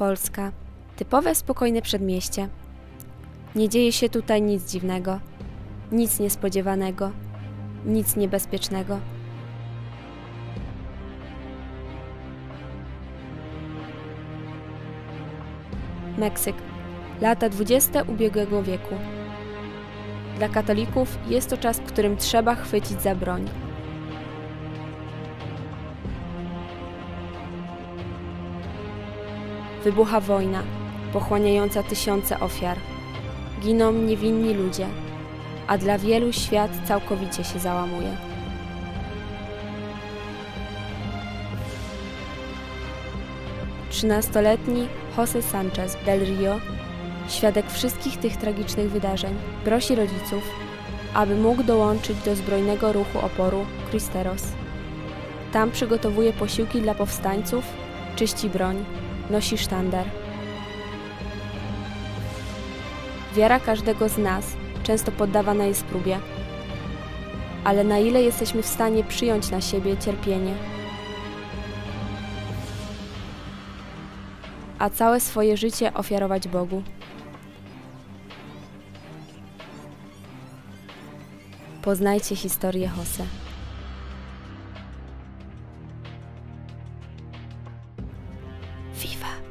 Polska. Typowe spokojne przedmieście. Nie dzieje się tutaj nic dziwnego, nic niespodziewanego, nic niebezpiecznego. Meksyk. Lata 20. ubiegłego wieku. Dla katolików jest to czas, w którym trzeba chwycić za broń. Wybucha wojna, pochłaniająca tysiące ofiar. Giną niewinni ludzie, a dla wielu świat całkowicie się załamuje. Trzynastoletni Jose Sanchez del Rio, świadek wszystkich tych tragicznych wydarzeń, prosi rodziców, aby mógł dołączyć do zbrojnego ruchu oporu Cristeros. Tam przygotowuje posiłki dla powstańców, czyści broń, nosi sztandar. Wiara każdego z nas często poddawana jest próbie, ale na ile jesteśmy w stanie przyjąć na siebie cierpienie, a całe swoje życie ofiarować Bogu. Poznajcie historię Jose. Viva!